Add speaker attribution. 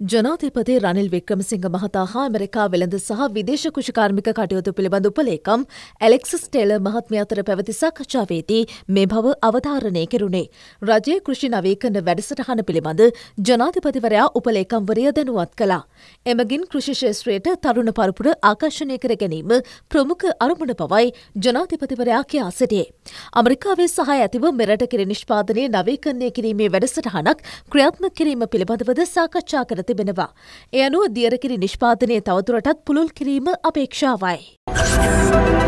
Speaker 1: ජනාධිපති රනිල් වික්‍රමසිංහ මහතා හා ඇමරිකා වෙළඳ සහ විදේශ කෘෂිකාර්මික කටයුතු පිළිබඳ උපලේකම් ඇලෙක්සස් ටේල මහත්මිය අතර පැවති සාකච්ඡාවේදී මේ බව අවධාරණය කෙරුණේ. රජයේ කෘෂි නවීකරණ වැඩසටහන පිළිබඳ ජනාධිපතිවරයා උපලේකම්වරිය දැනුවත් කළා. එමගින් කෘෂි ශේෂත්‍රයට තරුණ පරපුර ආකර්ශණය කර ගැනීම ප්‍රමුඛ අරමුණ බවයි ජනාධිපතිවරයා කියා සිටියේ. අමරිකාවේ සහය ඇතිව මෙරට කිරි නිෂ්පාදනය නවීකරණය කිරීමේ වැඩසටහනක් ක්‍රියාත්මක කිරීම පිළිබඳවද සාකච්ඡා කර තිබෙනවා. එය අනුව දියරකිරි නිෂ්පාදනය තවදුරටත් පුළුල් කිරීම අපේක්ෂාවයි.